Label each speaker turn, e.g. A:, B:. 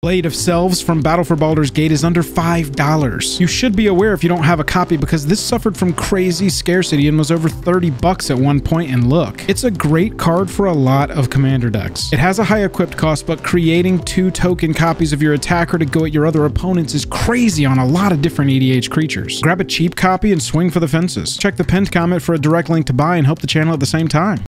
A: Blade of Selves from Battle for Baldur's Gate is under $5. You should be aware if you don't have a copy because this suffered from crazy scarcity and was over 30 bucks at one point and look. It's a great card for a lot of commander decks. It has a high equipped cost, but creating two token copies of your attacker to go at your other opponents is crazy on a lot of different EDH creatures. Grab a cheap copy and swing for the fences. Check the pinned comment for a direct link to buy and help the channel at the same time.